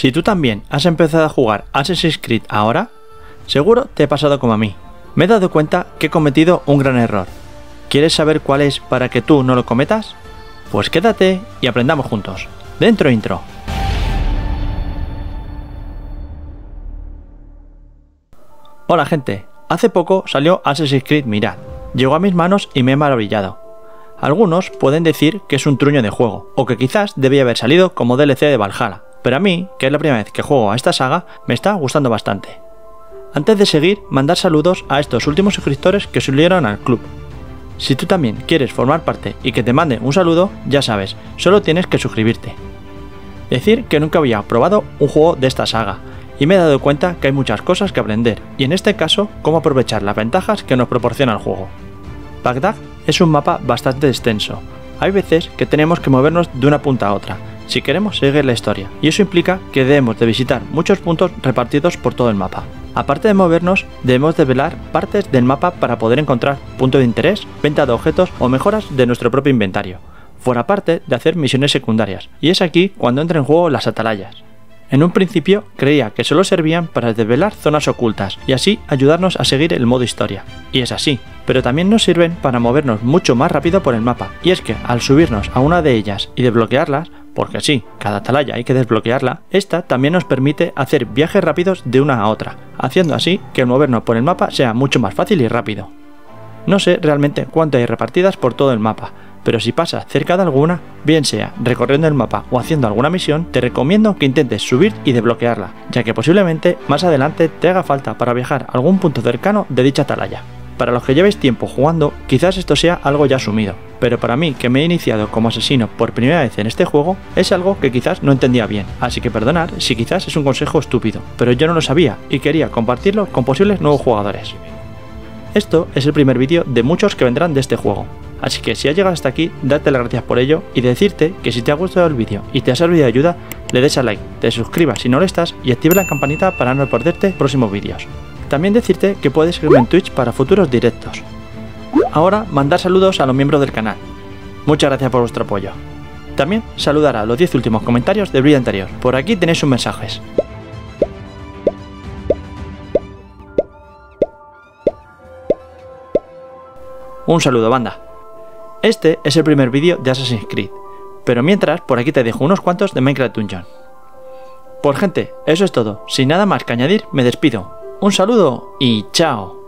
Si tú también has empezado a jugar Assassin's Creed ahora, seguro te ha pasado como a mí. Me he dado cuenta que he cometido un gran error. ¿Quieres saber cuál es para que tú no lo cometas? Pues quédate y aprendamos juntos. Dentro intro. Hola gente, hace poco salió Assassin's Creed Mirad. Llegó a mis manos y me he maravillado. Algunos pueden decir que es un truño de juego, o que quizás debía haber salido como DLC de Valhalla, pero a mí, que es la primera vez que juego a esta saga, me está gustando bastante. Antes de seguir, mandar saludos a estos últimos suscriptores que se unieron al club. Si tú también quieres formar parte y que te mande un saludo, ya sabes, solo tienes que suscribirte. Decir que nunca había probado un juego de esta saga, y me he dado cuenta que hay muchas cosas que aprender, y en este caso, cómo aprovechar las ventajas que nos proporciona el juego. Bagdad es un mapa bastante extenso. Hay veces que tenemos que movernos de una punta a otra, si queremos seguir la historia, y eso implica que debemos de visitar muchos puntos repartidos por todo el mapa. Aparte de movernos, debemos de velar partes del mapa para poder encontrar puntos de interés, venta de objetos o mejoras de nuestro propio inventario, fuera parte de hacer misiones secundarias, y es aquí cuando entran en juego las atalayas. En un principio creía que solo servían para desvelar zonas ocultas y así ayudarnos a seguir el modo historia. Y es así, pero también nos sirven para movernos mucho más rápido por el mapa. Y es que al subirnos a una de ellas y desbloquearlas, porque sí, cada atalaya hay que desbloquearla, esta también nos permite hacer viajes rápidos de una a otra, haciendo así que el movernos por el mapa sea mucho más fácil y rápido. No sé realmente cuánto hay repartidas por todo el mapa, pero si pasas cerca de alguna, bien sea recorriendo el mapa o haciendo alguna misión, te recomiendo que intentes subir y desbloquearla, ya que posiblemente más adelante te haga falta para viajar a algún punto cercano de dicha atalaya. Para los que llevéis tiempo jugando, quizás esto sea algo ya asumido, pero para mí, que me he iniciado como asesino por primera vez en este juego, es algo que quizás no entendía bien, así que perdonad si quizás es un consejo estúpido, pero yo no lo sabía y quería compartirlo con posibles nuevos jugadores. Esto es el primer vídeo de muchos que vendrán de este juego, Así que si has llegado hasta aquí, date las gracias por ello y decirte que si te ha gustado el vídeo y te ha servido de ayuda, le des a like, te suscribas si no lo estás y active la campanita para no perderte próximos vídeos. También decirte que puedes seguirme en Twitch para futuros directos. Ahora mandar saludos a los miembros del canal. Muchas gracias por vuestro apoyo. También saludar a los 10 últimos comentarios del vídeo anterior. Por aquí tenéis sus mensajes. Un saludo, banda. Este es el primer vídeo de Assassin's Creed, pero mientras por aquí te dejo unos cuantos de Minecraft Dungeon. Por gente, eso es todo, sin nada más que añadir me despido. Un saludo y chao.